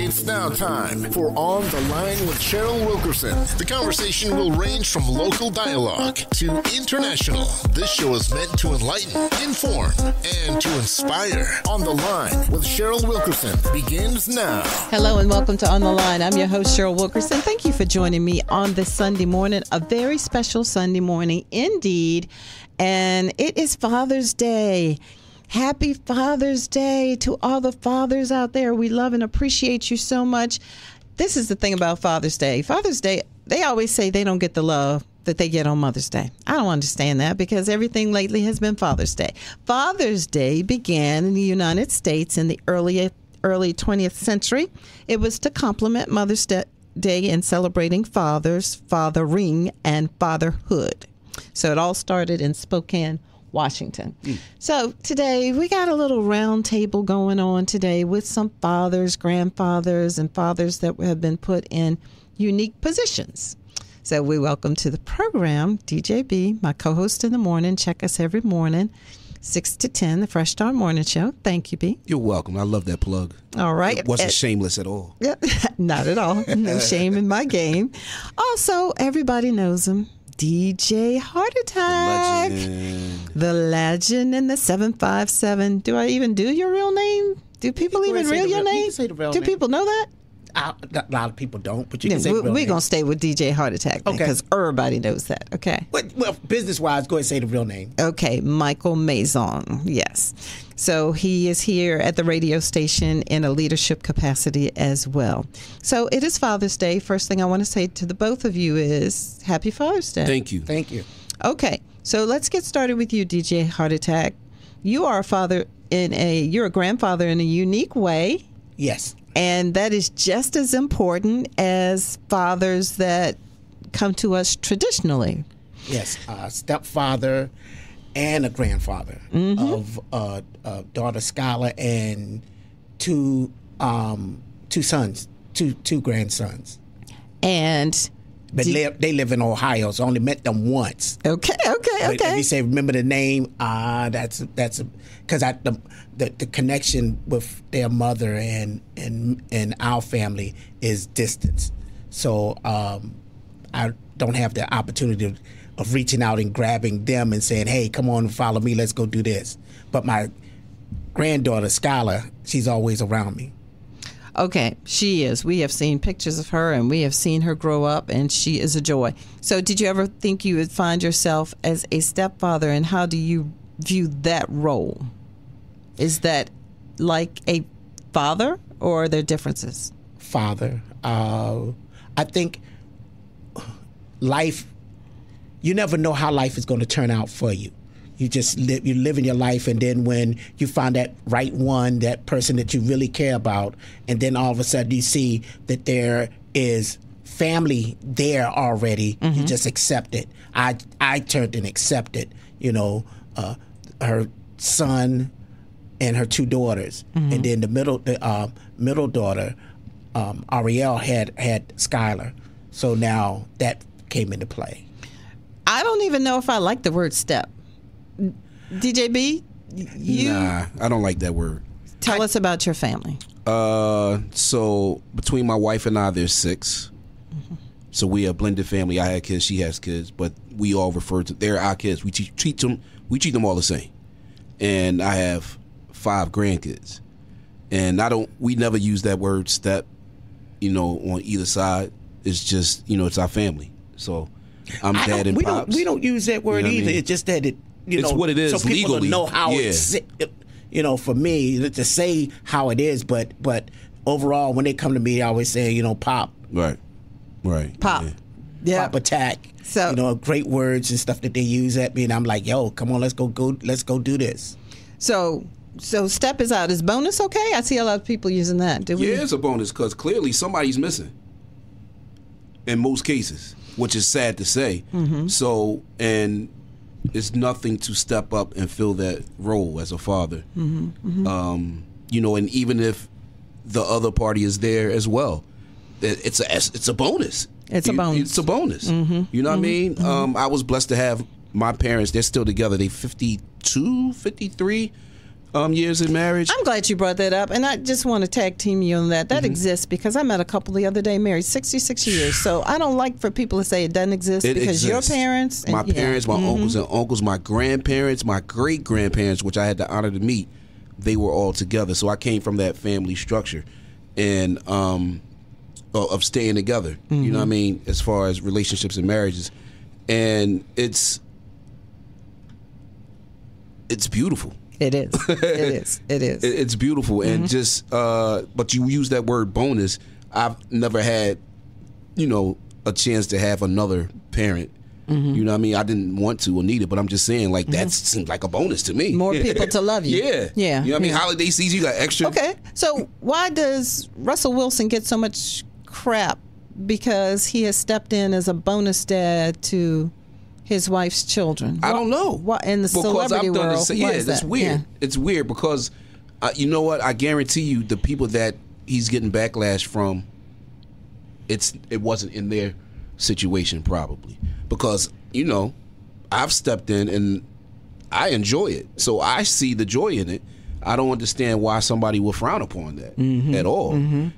It's now time for On the Line with Cheryl Wilkerson. The conversation will range from local dialogue to international. This show is meant to enlighten, inform, and to inspire. On the Line with Cheryl Wilkerson begins now. Hello and welcome to On the Line. I'm your host, Cheryl Wilkerson. Thank you for joining me on this Sunday morning, a very special Sunday morning indeed. And it is Father's Day. Happy Father's Day to all the fathers out there. We love and appreciate you so much. This is the thing about Father's Day. Father's Day, they always say they don't get the love that they get on Mother's Day. I don't understand that because everything lately has been Father's Day. Father's Day began in the United States in the early early 20th century. It was to complement Mother's Day in celebrating fathers, fathering, and fatherhood. So it all started in Spokane, Washington. Mm. So today we got a little round table going on today with some fathers, grandfathers, and fathers that have been put in unique positions. So we welcome to the program DJB, my co-host in the morning. Check us every morning. 6 to 10, the Fresh Start Morning Show. Thank you, B. You're welcome. I love that plug. All right. It wasn't shameless at all. Not at all. No shame in my game. Also, everybody knows him. DJ Heart Attack. The legend. The legend and the 757. Do I even do your real name? Do people even real your real, name? You say the real do name. people know that? I, a lot of people don't, but you Yeah, can say we, the real we're going to stay with DJ Heart Attack Okay. because everybody knows that. Okay. Well, well business wise, go ahead and say the real name. Okay, Michael Maison. Yes. So he is here at the radio station in a leadership capacity as well. So it is Father's Day. First thing I want to say to the both of you is Happy Father's Day. Thank you. Thank you. Okay, so let's get started with you, DJ Heart Attack. You are a father in a, you're a grandfather in a unique way, Yes. And that is just as important as fathers that come to us traditionally. Yes. Uh, stepfather and a grandfather Mm-hmm. of uh, uh, daughter Skylar and two um, two sons, two two grandsons. And But Do- live, they live in Ohio, so I only met them once. okay, okay, But if okay. you say remember the name, ah, that's that's because I the, the the connection with their mother and and and our family is distance. So um, I don't have the opportunity of, of reaching out and grabbing them and saying, "Hey, come on, follow me. Let's go do this." But my granddaughter Skylar, she's always around me. Okay, she is. We have seen pictures of her and we have seen her grow up, and she is a joy. So, did you ever think you would find yourself as a stepfather, and how do you view that role? Is that like a father, or are there differences? father. Uh, I think life, you never know how life is going to turn out for you. You just live, you live in your life, and then when you find that right one, that person that you really care about, and then all of a sudden you see that there is family there already, you just accept it. I I turned and accepted, you know, uh, her son and her two daughters, and then the middle the uh, middle daughter, um, Ariel had had Skylar, so now that came into play. I don't even know if I like the word step. DJB, you Nah, I don't like that word. tell us about your family. Uh, so between my wife and I, there's 6 So we a blended family. I had kids, she has kids, but we all refer to they're our kids. We treat, treat them, we treat them all the same. And I have five grandkids, and I don't. We never use that word step. You know, on either side, it's just you know it's our family. So I'm I dad don't- and we pops. don't we don't use that word You know what I either. mean? It's just that it you It's know what it is so people legally. know how Yeah. it's you know for me to say how it is, but but overall when they come to me, I always say you know pop right, right, Pop. yeah. Yeah. pop attack. So- you know great words and stuff that they use at me, and I'm like yo come on let's go go let's go do this. So, so step is out. Is bonus okay? I see a lot of people using that. Do we? Yeah, it's a bonus because clearly somebody's missing. In most cases, which is sad to say. Mm-hmm. So, and it's nothing to step up and fill that role as a father. Mm-hmm, mm-hmm. Um, you know, and even if the other party is there as well, it's a it's a bonus. It's a bonus. It's a bonus. You know what I mean? Um, I was blessed to have my parents. They're still together. They 52, 53. Um, years in marriage. I'm glad you brought that up, and I just want to tag team you on that. That Mm-hmm. exists because I met a couple the other day, married 66 years. So I don't like for people to say it doesn't exist It because exists. your parents, and- my yeah. parents, my Mhm. uncles and uncles, my grandparents, my great grandparents, which I had the honor to meet, they were all together. So I came from that family structure, and um, of staying together. You Mm-hmm. know what I mean? As far as relationships and marriages, and it's it's beautiful. It is. It is. It is. It- it's beautiful Mm-hmm. and just uh but you use that word bonus i've never had you know a chance to have another parent Mm-hmm. you know what i mean i didn't want to or need it but i'm just saying like that seems like a bonus to me More people to love you. yeah Yeah. you know what i mean holiday season you got extra Okay, so why does Russell Wilson get so much crap because he has stepped in as a bonus dad to his wife's children? I don't know. What in the because celebrity I've done world? the yeah, is that's that? weird. Yeah. It's weird because uh, you know what? I guarantee you, the people that he's getting backlash from, it's it wasn't in their situation probably because you know I've stepped in and I enjoy it, so I see the joy in it. I don't understand why somebody would frown upon that Mm-hmm. at all.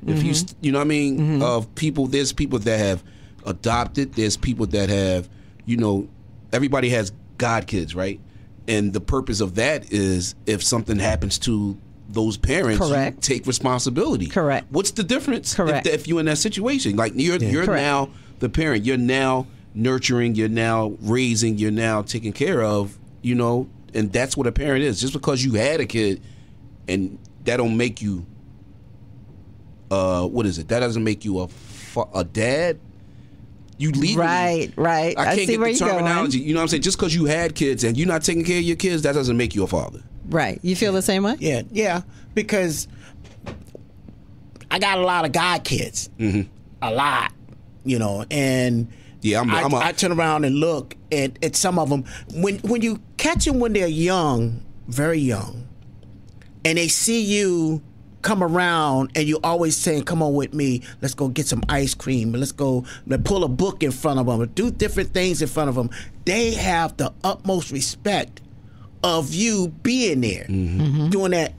If you, you know, what I mean, of people, there's people that have adopted. There's people that have, you know, everybody has God kids, right? And the purpose of that is if something happens to those parents, you Correct. take responsibility. Correct. What's the difference? Correct. If, if you're in that situation, like you're you're Correct. now the parent, you're now nurturing, you're now raising, you're now taking care of, you know, and that's what a parent is. Just because you had a kid, and that don't make you, uh, what is it? That doesn't make you a a dad. You legally, Right, right. I I can't see get where the you're going. terminology. You know what I'm saying? Just because you had kids and you're not taking care of your kids, that doesn't make you a father. Right. You feel the same way? Yeah, yeah, because I got a lot of god kids, mm-hmm. a lot, you know, and Yeah, I'm- I, I'm a- I turn around and look at, at some of them when when you catch them when they're young, very young, and they see you come around and you're always saying, "Come on with me, let's go get some ice cream, let's go pull a book in front of them, or do different things in front of them." They have the utmost respect of you being there mm-hmm. Mm-hmm. during that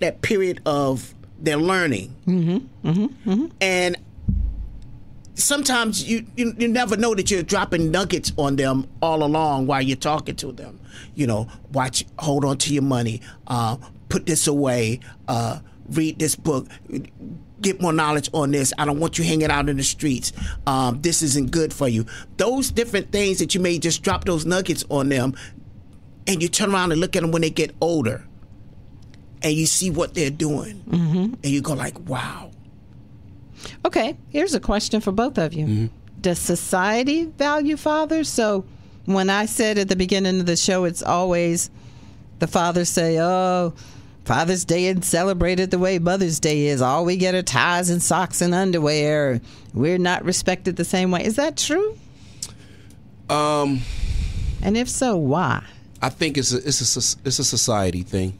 that period of their learning. Mm-hmm. And sometimes you, you you never know that you're dropping nuggets on them all along while you're talking to them. You know, watch, hold on to your money, uh, put this away, uh, read this book, get more knowledge on this. I don't want you hanging out in the streets. Um, this isn't good for you. Those different things that you may just drop those nuggets on them, and you turn around and look at them when they get older, and you see what they're doing, and you go like, wow. Okay, here's a question for both of you. Mm-hmm. Does society value fathers? So when I said at the beginning of the show, it's always the fathers say, oh, Father's Day isn't celebrated the way Mother's Day is. All we get are ties and socks and underwear. We're not respected the same way. Is that true? Um, And if so, why? I think it's a it's a it's a society thing.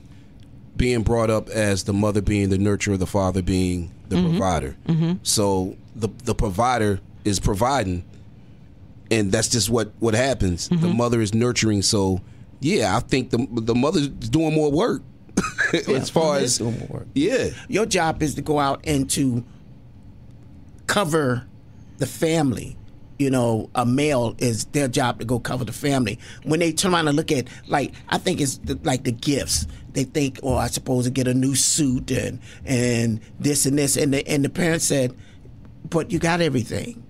Being brought up as the mother being the nurturer, the father being the mm-hmm. provider. Mm-hmm. So the the provider is providing, and that's just what what happens. The mm-hmm. mother is nurturing. So yeah, I think the the mother's doing more work as far as doing work. yeah. Your job is to go out and to cover the family. You know, a male is their job to go cover the family. When they turn around and look at, like, I think it's the, like the gifts. They think, oh, I suppose to get a new suit and and this and this, and the and the parents said, but you got everything.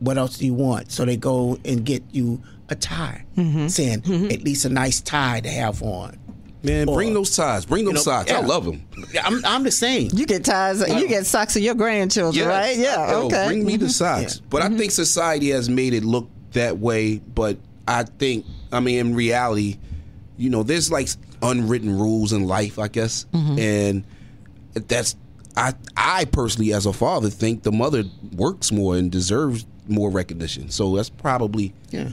What else do you want? So they go and get you a tie, mm-hmm. saying mm-hmm. at least a nice tie to have on. Man, bring Or- those ties. Bring those know, socks. I love them. I'm I'm the same. You get ties, you get socks of your grandchildren, right? Yeah, Yo, okay. Bring me the mm-hmm. socks. Yeah. But I mm-hmm. think society has made it look that way. But I think, I mean, in reality, you know, there's like unwritten rules in life, I guess, mm-hmm. and that's. I I personally, as a father, think the mother works more and deserves more recognition. So that's probably Yeah.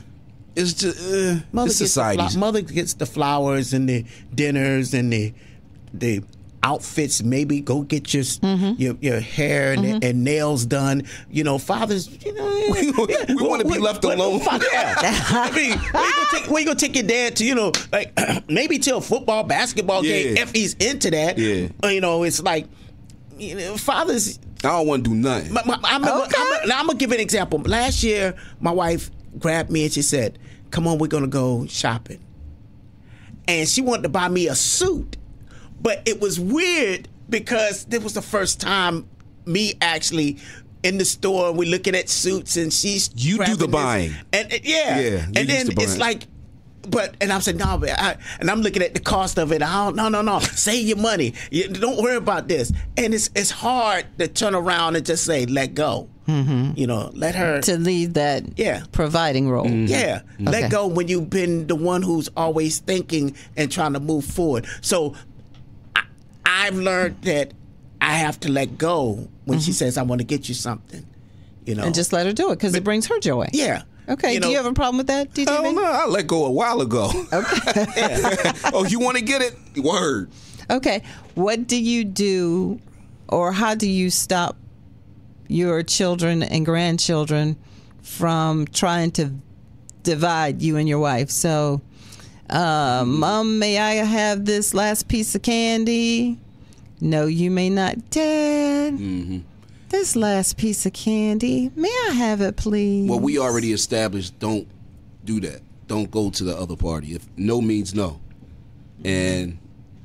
It's just uh, Mother it's gets, the society's. mother gets the flowers and the dinners and the the outfits. Maybe go get your your, your hair and, and nails done. You know, fathers. You know, We- we wanna be left alone. Father, yeah. I mean, where you, gonna take, where you gonna take your dad to? You know, like maybe to a football, basketball game if he's into that. Yeah. Uh, You know, it's like you know, fathers. I don't want to do nothing. My, my, I'm, gonna- Okay. I'm, gonna- now I'm gonna give an example. Last year, my wife grabbed me and she said, "Come on, we're gonna go shopping," and she wanted to buy me a suit, but it was weird because this was the first time me actually. In the store, we're looking at suits, and she's You do the this- buying. and, and- yeah, Yeah, you and then to it's like but and I'm saying no, but I, and I'm looking at the cost of it. I don't, no, no, no. Save your money. You, don't worry about this. And it's it's hard to turn around and just say let go. Mm-hmm. You know, let her. to leave that Yeah. providing role. Mm-hmm. yeah, mm-hmm. Okay. let go when you've been the one who's always thinking and trying to move forward. So I, I've learned that I have to let go when she mm-hmm. says I want to get you something. You know, And just let her do it because it brings her joy. yeah. Okay. You do know- you have a problem with that, DJ? Hell no, I let go a while ago. Okay. oh, you want to get it? Word. okay. What do you do, or how do you stop your children and grandchildren from trying to divide you and your wife? So, uh, Mom, may I have this last piece of candy? No, you may not, Dad. Mm-hmm. This last piece of candy, may I have it, please? Well, we already established don't do that. Don't go to the other party. If no means no. And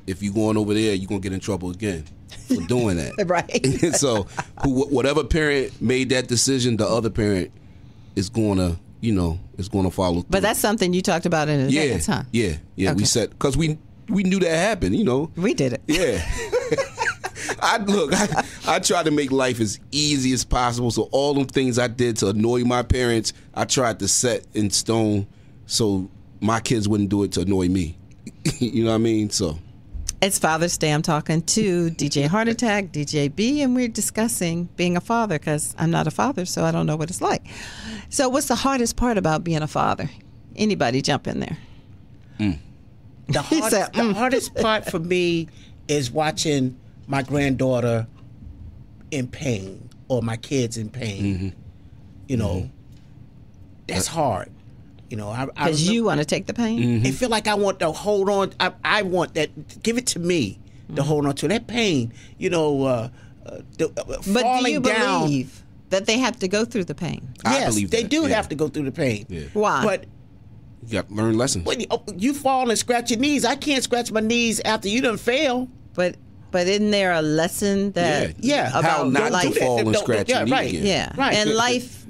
if you're going over there, you're going to get in trouble again for doing that. Right. so, who, whatever parent made that decision, the other parent is going to, you know, is going to follow. Through. But that's something you talked about in yeah, advance, huh? yeah, yeah. Okay. We said because we we knew that happened. You know, We did it. yeah. I look. I, I try to make life as easy as possible. So all them things I did to annoy my parents, I tried to set in stone, so my kids wouldn't do it to annoy me. you know what I mean? So It's Father's Day. I'm talking to DJ Heart Attack, DJ B, and we're discussing being a father because I'm not a father, so I don't know what it's like. So, what's the hardest part about being a father? Anybody jump in there? The, He hard, said, the "Mm." hardest part for me is watching my granddaughter in pain or my kids in pain. Mm-hmm. You know, that's hard. You know, I, I Because you want to take the pain? Mm-hmm. I feel like I want to hold on. I, I want that. Give it to me Mm-hmm. to hold on to that pain. You know, uh, uh, the, uh, But falling do you down. believe that they have to go through the pain? I yes, believe they that, do yeah. have to go through the pain. Yeah. Why? But you got to learn lessons. when you, oh, you fall and scratch your knees, I can't scratch my knees after you done fail. But but isn't there a lesson that Yeah. How about not life? to fall and Don't- scratch yeah, your knee right. again. Yeah. Right. And life.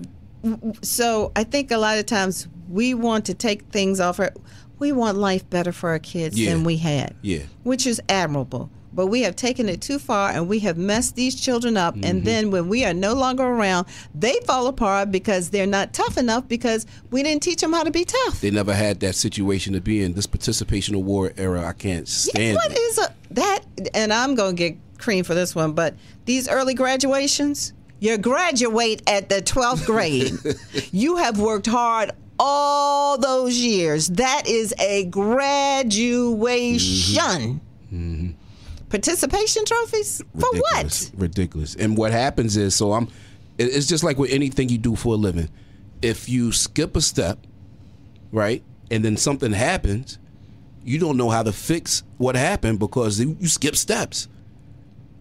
So I think a lot of times we want to take things off. Our, we want life better for our kids Yeah. than we had. Yeah. Which is admirable. But we have taken it too far and we have messed these children up. Mm-hmm. And then when we are no longer around, they fall apart because they're not tough enough because we didn't teach them how to be tough. They never had that situation to be in. This participation award era, I can't stand What it. is a, that? And I'm going to get cream for this one, but these early graduations, you graduate at the 12th grade. you have worked hard all those years. That is a graduation. Participation trophies? For ridiculous, what? Ridiculous. And what happens is, so I'm. It's just like with anything you do for a living. If you skip a step, right, and then something happens, you don't know how to fix what happened because you skip steps.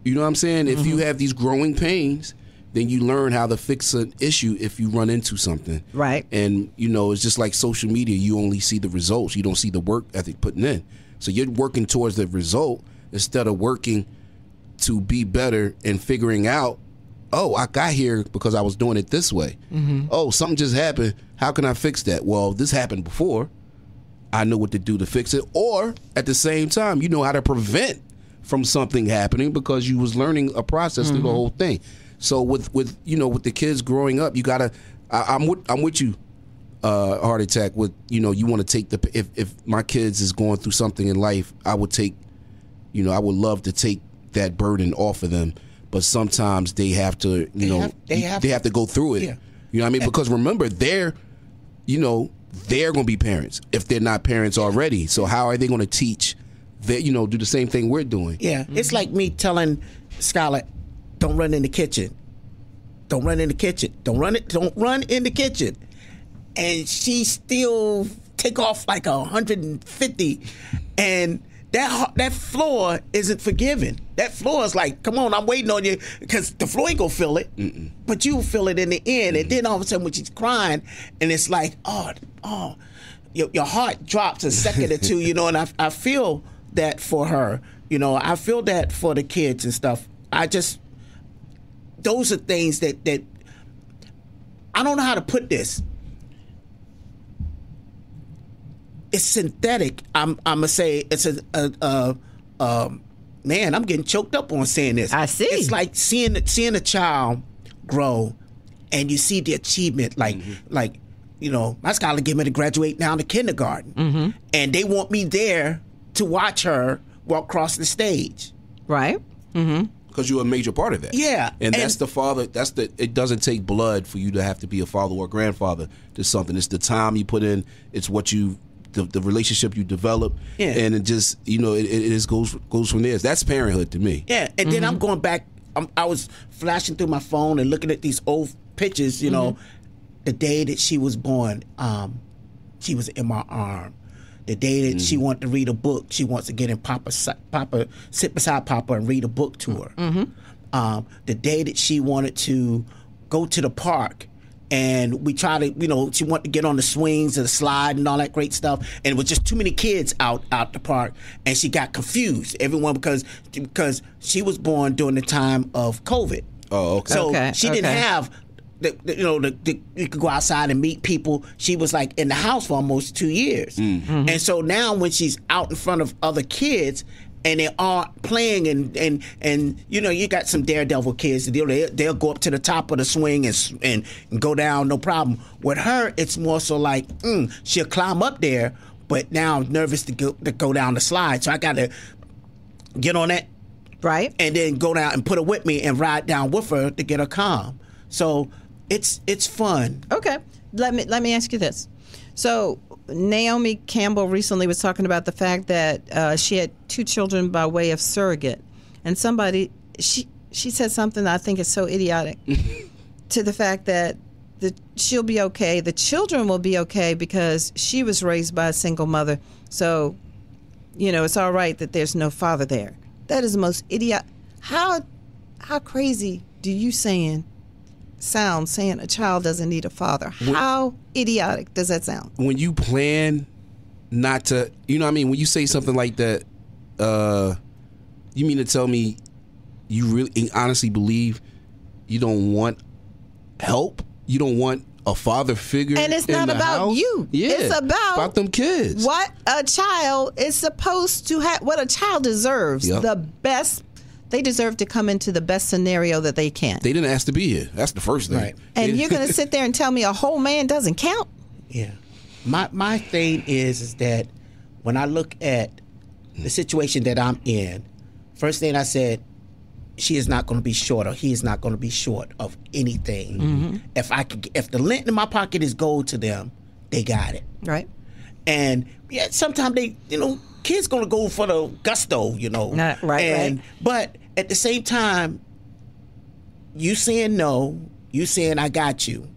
You know what I'm saying? If Mm-hmm. you have these growing pains, then you learn how to fix an issue if you run into something. Right. And you know, it's just like social media. You only see the results. You don't see the work ethic putting in. So you're working towards the result instead of working to be better and figuring out, oh, I got here because I was doing it this way. Oh, something just happened. How can I fix that? Well, this happened before. I know what to do to fix it. Or at the same time, you know how to prevent from something happening because you was learning a process through the whole thing. So with with you know with the kids growing up, you gotta. I, I'm with I'm with you. Uh, heart attack. With you know, you want to take the if if my kids is going through something in life, I would take. You know, I would love to take that burden off of them, but sometimes they have to. You know, have- they have they to- have to go through it. Yeah. You know what I mean? Because remember, they're you know, they're going to be parents if they're not parents already. So how are they going to teach that, you know, do the same thing we're doing. Yeah, mm-hmm. it's like me telling Scarlett, "Don't run in the kitchen. Don't run in the kitchen. Don't run it. Don't run in the kitchen." And she still take off like a hundred and fifty, and that that floor isn't forgiving. That floor is like, "Come on, I'm waiting on you," because the floor ain't gonna feel it, but you feel it in the end. And then all of a sudden, when she's crying, and it's like, "Oh, oh." Your, your heart drops a second or two, you know, and I, I feel that for her. You know, I feel that for the kids and stuff. I just those are things that that I don't know how to put this. It's synthetic. I'm I'm gonna say it's a, a, a, um man. I'm getting choked up on saying this. I see. It's like seeing seeing a child grow, and you see the achievement. Like mm-hmm. like you know, my scholar getting me to graduate now to kindergarten, mm-hmm. and they want me there to watch her walk across the stage. Right? Mm-hmm. because you're a major part of that. Yeah, and, that's the father. That's the. It doesn't take blood for you to have to be a father or grandfather to something. It's the time you put in. It's what you. The, the relationship you develop, Yeah. and it just you know it, it, it just goes goes from there. That's parenthood to me. Yeah, and then I'm going back. I'm, I was flashing through my phone and looking at these old pictures. You know, the day that she was born, um, she was in my arm. The day that she wanted to read a book, she wants to get in Papa, Papa, sit beside Papa and read a book to her. Um, the day that she wanted to go to the park. And we tried to, you know, she wanted to get on the swings and the slide and all that great stuff. And it was just too many kids out out the park, and she got confused. Everyone because because she was born during the time of COVID. Oh, okay. So Okay, she didn't have, the, the- you know, the, the, you could go outside and meet people. She was like in the house for almost two years, Mm-hmm. and so now when she's out in front of other kids. And they are playing, and, and and you know you got some daredevil kids. They'll they'll go up to the top of the swing and and, and go down, no problem. With her, it's more so like mm, she'll climb up there, but now I'm nervous to go to go down the slide, so I got to get on that Right? and then go down and put her with me and ride down with her to get her calm. So it's it's fun. Okay. Let me let me ask you this. So Naomi Campbell recently was talking about the fact that uh, she had two children by way of surrogate, and somebody she she said something that I think is so idiotic to the fact that the she'll be okay, the children will be okay because she was raised by a single mother. So, you know, it's all right that there's no father there. That is the most idiot. How how crazy do you saying sound saying a child doesn't need a father? How idiotic does that sound? when you plan not to, you know, what I mean, when you say something like that, uh, you mean to tell me you really honestly believe you don't want help? You don't want a father figure? And it's not about house? you. Yeah, It's about about them kids. What a child is supposed to have, what a child deserves, Yep. the best. They deserve to come into the best scenario that they can. They didn't ask to be here. That's the first thing. Right. and you're going to sit there and tell me a whole man doesn't count? Yeah. My my thing is is that when I look at the situation that I'm in, first thing I said, she is not going to be short, or he is not going to be short of anything. Mm-hmm. If I could, if the lint in my pocket is gold to them, they got it. Right? And yeah, sometimes they, you know, kids gonna go for the gusto, you know. Nah, right, and, right. But at the same time, you saying no, you saying I got you,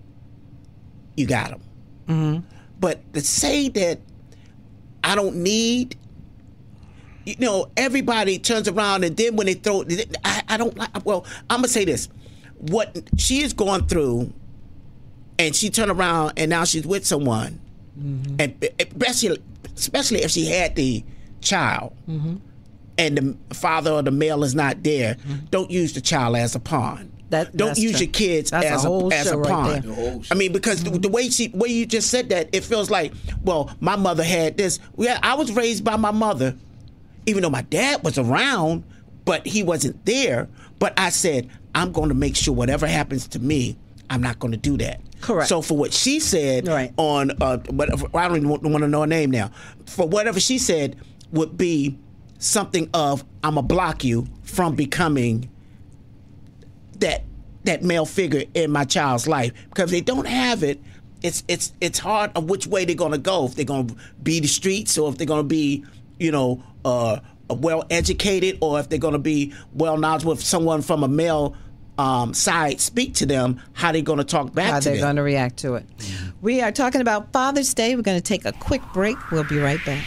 you got them. Mm-hmm. But to say that I don't need, you know, everybody turns around and then when they throw, I, I don't like. Well, I'm gonna say this: what she is going through, and she turned around and now she's with someone, Mm-hmm. and especially especially if she had the child, mm-hmm. and the father or the male is not there, mm-hmm. don't use the child as a pawn. That- don't use true. your kids That's as a, whole as a show right pawn. there. I mean, because the, the way she, way you just said that, it feels like, well, my mother had this. Yeah, I was raised by my mother, even though my dad was around, but he wasn't there. But I said, I'm going to make sure whatever happens to me, I'm not going to do that. Correct. So for what she said Right. on, uh, whatever, I don't even want, to know her name now. For whatever she said would be something of, I'm gonna block you from becoming that that male figure in my child's life because if they don't have it it's it's it's hard of which way they're going to go if they're going to be the streets or if they're going to be you know uh well educated or if they're going to be well knowledgeable. If someone from a male um, side speak to them, how they're going to talk back How to they're going to react to it. We are talking about Father's Day. We're going to take a quick break. We'll be right back.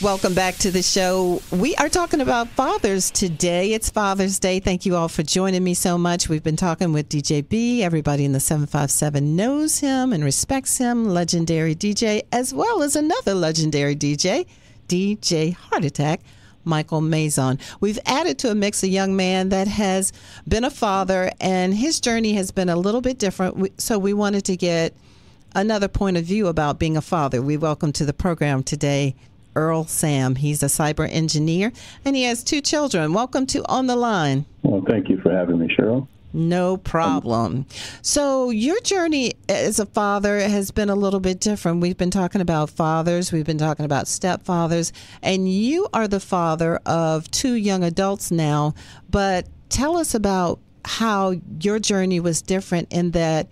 Welcome back to the show. We are talking about fathers today. It's Father's Day. Thank you all for joining me so much. We've been talking with DJ B. Everybody in the 757 knows him and respects him. Legendary DJ, as well as another legendary DJ, DJ Heart Attack. Michael Mazon. We've added to a mix a young man that has been a father, and his journey has been a little bit different. So we wanted to get another point of view about being a father. We welcome to the program today Earl Sam. He's a cyber engineer and he has two children. Welcome to On the Line. Well, thank you for having me, Cheryl. No problem. So, your journey as a father has been a little bit different. We've been talking about fathers, we've been talking about stepfathers, and you are the father of two young adults now. But tell us about how your journey was different in that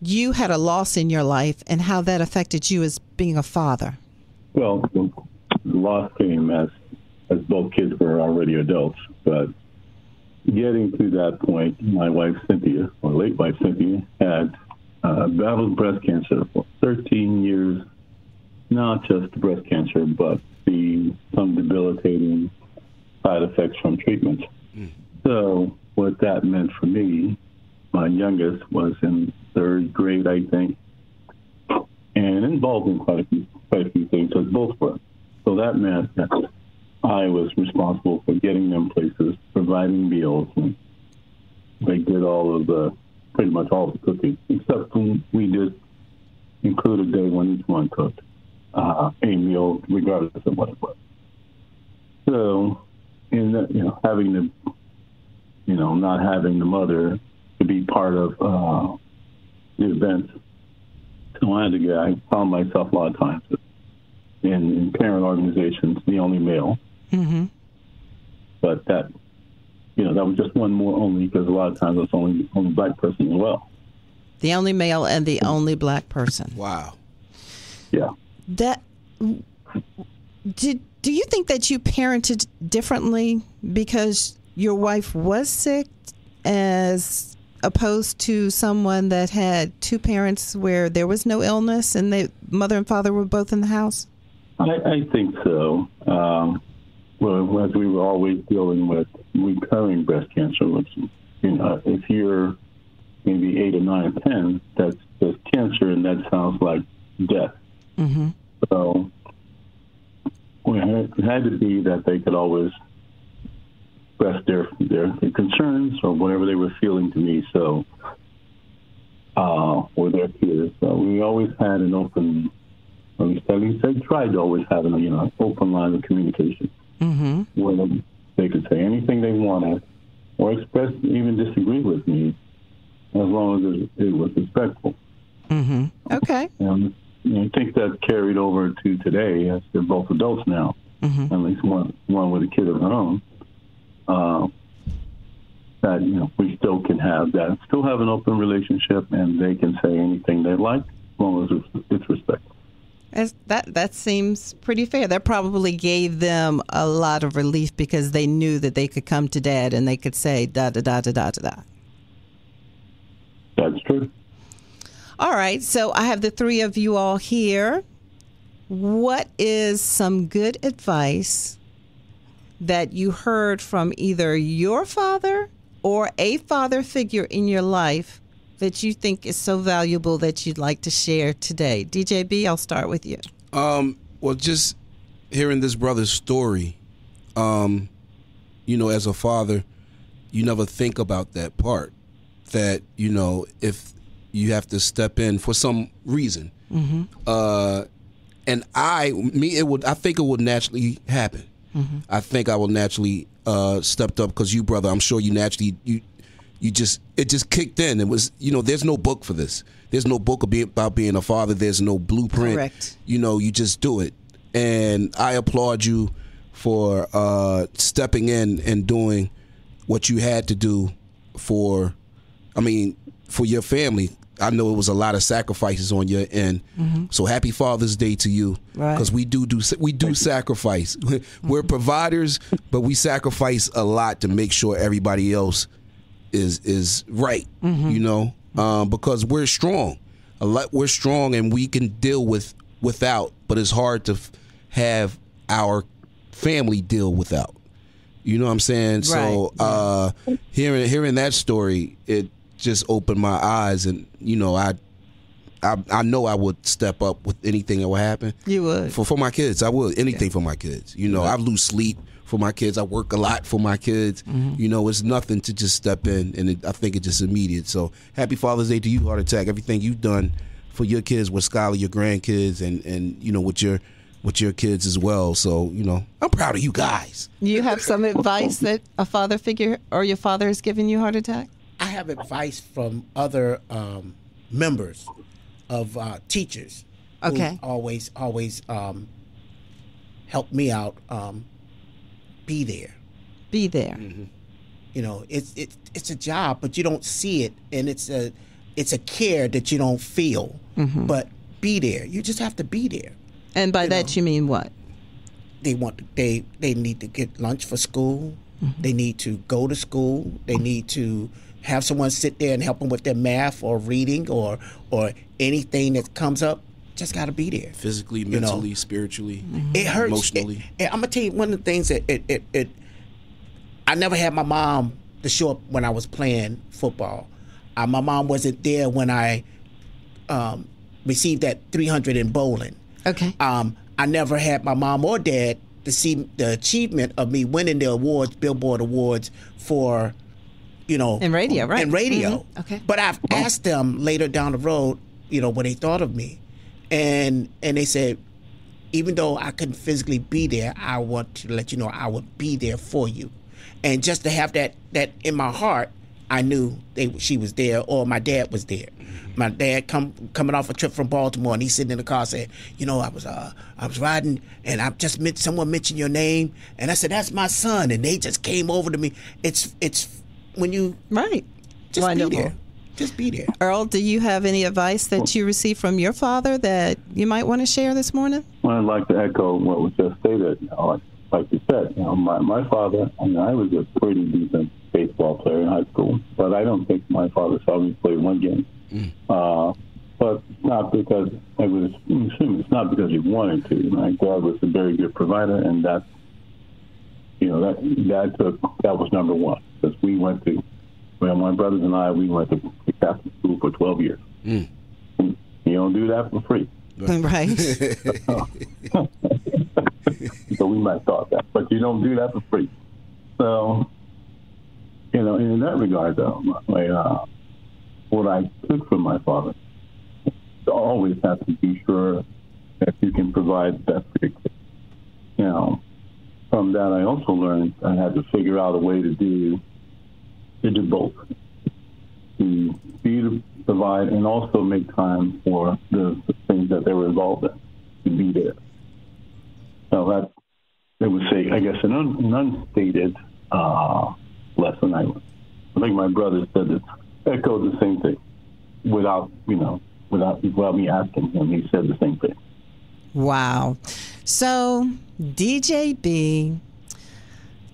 you had a loss in your life and how that affected you as being a father. Well, the loss came as as both kids were already adults, but getting to that point, my wife Cynthia, or late wife Cynthia, had uh, battled breast cancer for 13 years. Not just breast cancer, but the some debilitating side effects from treatments. So, what that meant for me, my youngest was in third grade, I think, and involved in quite a few quite a few things as both were. So that meant that I was responsible for getting them places, providing meals, and they did all of the pretty much all the cooking, except we did include a day when each one cooked uh, a meal, regardless of what it was. So, in that, you know, having the, you know, not having the mother to be part of uh, the events so I had to get, I found myself a lot of times in, in parent organizations, the only male. Mm-hmm. But that, you know, that was just one more only because a lot of times it's only only black person as well. The only male and the only black person. Wow. Yeah. That did do you think that you parented differently because your wife was sick as opposed to someone that had two parents where there was no illness and the mother and father were both in the house? I, I think so. Um, well, as we were always dealing with recurring breast cancer, which, you know, if you're maybe eight or nine or ten, that's, that's cancer, and that sounds like death. Mm-hmm. So it had- to be that they could always express their, their their concerns or whatever they were feeling to me. So, uh, or their peers. So we always had an open, at least at least I tried to always have an you know open line of communication Mm-hmm. where they could say anything they wanted or express even disagree with me as long as it, it was respectful. Mm-hmm. Okay. And I think that carried over to today as they're both adults now, Mm-hmm. at least one one with a kid of their own. Uh, that you know we still can have that, still have an open relationship, and they can say anything they like as long as it's, it's respectful. As that that seems pretty fair. That probably gave them a lot of relief because they knew that they could come to dad and they could say da da da da da da da. That's true. All right, so I have the three of you all here. What is some good advice that you heard from either your father or a father figure in your life that you think is so valuable that you'd like to share today? DJ B, I'll start with you. Um, well, just hearing this brother's story, um, you know, as a father, you never think about that part. That you know, if you have to step in for some reason, uh, and I, me, it would. I think it would naturally happen. I think I will naturally uh, stepped up because you, brother. I'm sure you naturally you you just it just kicked in. It was you know there's no book for this. There's no book about being a father. There's no blueprint. Correct. You know you just do it, and I applaud you for uh, stepping in and doing what you had to do for. I mean, for your family. I know it was a lot of sacrifices on your end. So happy Father's Day to you, Right. because we do do we do sacrifice. We're providers, but we sacrifice a lot to make sure everybody else is is right. You know, um, because we're strong. A lot we're strong and we can deal with without, but it's hard to f- have our family deal without. You know what I'm saying? So uh, hearing hearing that story, it just opened my eyes, and you know, I, I I know I would step up with anything that would happen. You would. for for my kids. I would anything for my kids. You know, I lose sleep for my kids. I work a lot for my kids. Mm-hmm. You know, it's nothing to just step in, and it, I think it's just immediate. So happy Father's Day to you, Heart Attack. Everything you've done for your kids with Skylar, your grandkids, and and you know with your with your kids as well. So you know, I'm proud of you guys. You have some advice that a father figure or your father has given you heart attack? I have advice from other um, members of uh, teachers. who Okay. always, always um, help me out. Um, be there. Be there. Mm-hmm. You know, it's it's it's a job, but you don't see it, and it's a it's a care that you don't feel. Mm-hmm. But be there. You just have to be there. And by that you mean what? They want they they need to get lunch for school. Mm-hmm. They need to go to school. They need to have someone sit there and help them with their math or reading or or anything that comes up. Just got to be there. Physically, know. mentally, spiritually, It hurts. emotionally. It- I'm gonna tell you one of the things that it, it, it I never had my mom to show up when I was playing football. Uh, my mom wasn't there when I um, received that 300 in bowling. Okay. Um, I never had my mom or dad to see the achievement of me winning the awards, Billboard Awards for, you know, In radio, right. In radio. Mhm. Okay. But I've asked them later down the road, you know, what they thought of me, and and they said, even though I couldn't physically be there, I want to let you know I would be there for you, and just to have that that in my heart, I knew they she was there or my dad was there. My dad come coming off a trip from Baltimore and he's sitting in the car saying, you know, I was uh I was riding and I just met someone mentioned your name and I said that's my son and they just came over to me. It's it's when you Right. just Wonderful. be there, just be there. Earl, do you have any advice that you received from your father that you might want to share this morning? Well, I'd like to echo what was just stated. You know, like, like you said, you know, my, my father, I mean, I was a pretty decent baseball player in high school, but I don't think my father saw me play one game. Uh, but not because I was, it's not because he wanted to. My dad was a very good provider, and that, you know, that that took that was number one because we went to, well, my brothers and I, we went to Catholic school for 12 years. You don't do that for free. Right. so we might thought that, but you don't do that for free. So, you know, in that regard, though, my, uh, what I took from my father, you always have to be sure that you can provide that for your kids. You know, from that, I also learned I had to figure out a way to do to do both, to be to provide and also make time for the, things that they were involved in, to be there. So that it would say, I guess, an, un, an unstated uh, lesson. I, I think my brother said it echoed the same thing, without you know, without without me asking him. He said the same thing. Wow. So, DJ B,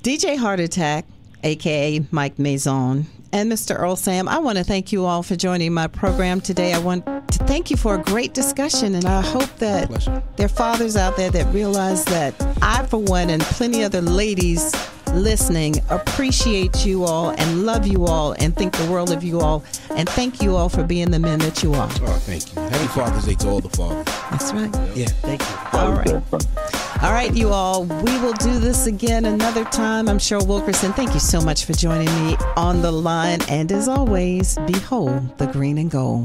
DJ Heart Attack, aka Mike Maison, and Mr. Earl Sam, I want to thank you all for joining my program today. I want to thank you for a great discussion, and I hope that there are fathers out there that realize that I, for one, and plenty other ladies listening, appreciate you all and love you all and think the world of you all. And thank you all for being the men that you are. Oh, thank you. Happy Father's Day to all the fathers. That's right. Yeah, thank you. All right. right. All right, you all. We will do this again another time. I'm Cheryl Wilkerson. Thank you so much for joining me on the line. And as always, behold the green and gold.